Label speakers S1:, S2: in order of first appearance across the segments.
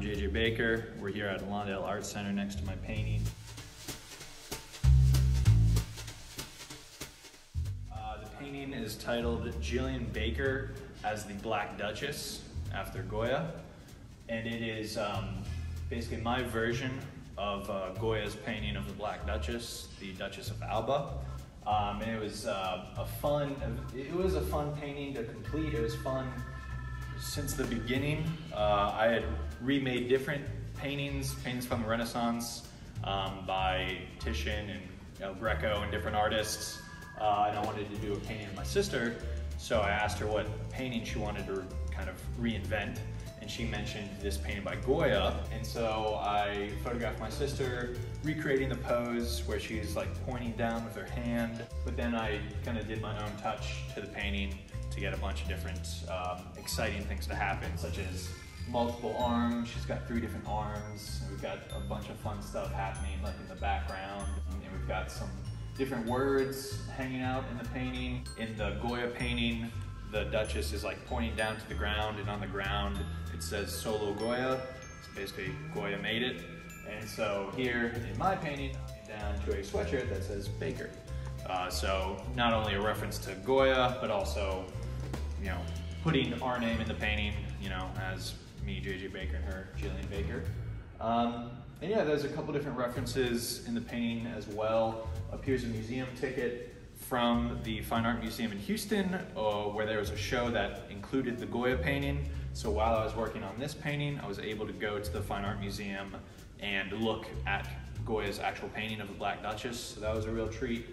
S1: JJ Baker. We're here at Lawndale Art Center next to my painting. Uh, the painting is titled Gillian Baker as the Black Duchess after Goya. And it is um, basically my version of uh, Goya's painting of the Black Duchess, the Duchess of Alba. Um, and it was uh, a fun, it was a fun painting to complete. It was fun since the beginning. Uh, I had remade different paintings, paintings from the Renaissance um, by Titian and Greco and different artists. Uh, and I wanted to do a painting of my sister. So I asked her what painting she wanted to kind of reinvent and she mentioned this painting by Goya. And so I photographed my sister recreating the pose where she's like pointing down with her hand. But then I kind of did my own touch to the painting to get a bunch of different um, exciting things to happen, such as multiple arms. She's got three different arms. We've got a bunch of fun stuff happening like in the background. And we've got some different words hanging out in the painting. In the Goya painting, the Duchess is like pointing down to the ground and on the ground it says Solo Goya. It's basically Goya made it. And so here in my painting, down to a sweatshirt that says Baker. Uh, so not only a reference to Goya, but also, you know, putting our name in the painting, you know, as me, JJ Baker, and her, Gillian Baker. Um, and yeah, there's a couple different references in the painting as well. Appears a museum ticket from the Fine Art Museum in Houston, uh, where there was a show that included the Goya painting. So while I was working on this painting, I was able to go to the Fine Art Museum and look at Goya's actual painting of the Black Duchess. So that was a real treat.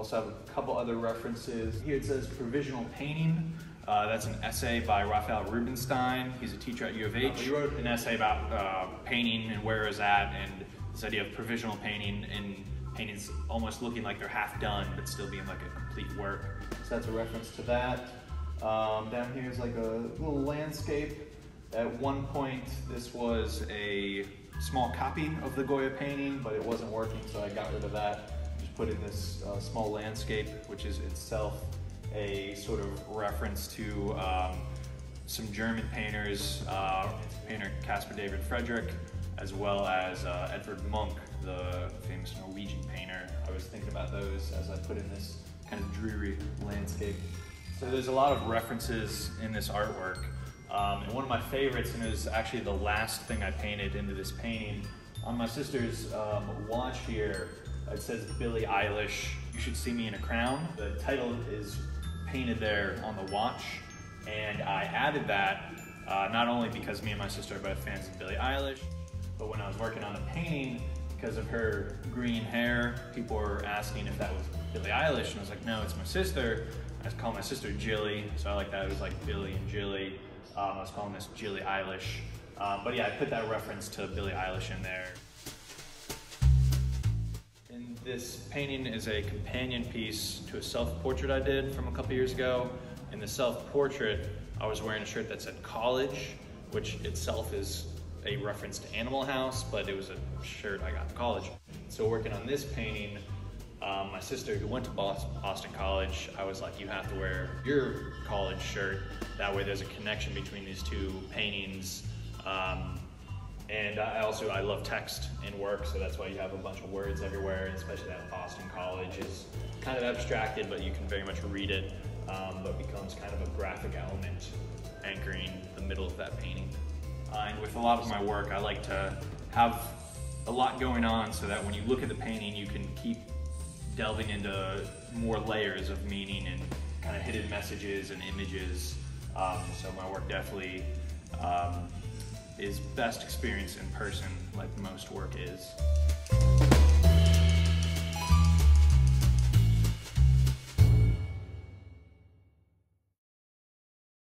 S1: Also have a couple other references. Here it says provisional painting. Uh, that's an essay by Raphael Rubinstein. He's a teacher at U of H. He wrote an essay about uh, painting and where is that, and this idea of provisional painting and paintings almost looking like they're half done but still being like a complete work. So that's a reference to that. Um, down here is like a little landscape. At one point, this was a small copy of the Goya painting, but it wasn't working, so I got rid of that. Put in this uh, small landscape, which is itself a sort of reference to um, some German painters, uh, painter Caspar David Friedrich, as well as uh, Edvard Munch, the famous Norwegian painter. I was thinking about those as I put in this kind of dreary landscape. So there's a lot of references in this artwork. Um, and one of my favorites, and it was actually the last thing I painted into this painting, on my sister's um, watch here, it says Billie Eilish, You Should See Me in a Crown. The title is painted there on the watch, and I added that uh, not only because me and my sister are both fans of Billie Eilish, but when I was working on the painting, because of her green hair, people were asking if that was Billie Eilish, and I was like, no, it's my sister. I calling my sister Jilly, so I like that. It was like Billy and Jilly. Um, I was calling this Jilly Eilish. Um, but yeah, I put that reference to Billie Eilish in there. This painting is a companion piece to a self-portrait I did from a couple years ago. In the self-portrait, I was wearing a shirt that said college, which itself is a reference to Animal House, but it was a shirt I got in college. So working on this painting, um, my sister who went to Boston College, I was like, you have to wear your college shirt. That way there's a connection between these two paintings. Um, and I also, I love text in work, so that's why you have a bunch of words everywhere, especially that Boston College is kind of abstracted, but you can very much read it, um, but becomes kind of a graphic element anchoring the middle of that painting. Uh, and with a lot of my work, I like to have a lot going on so that when you look at the painting, you can keep delving into more layers of meaning and kind of hidden messages and images. Um, so my work definitely um, is best experienced in person like most work is.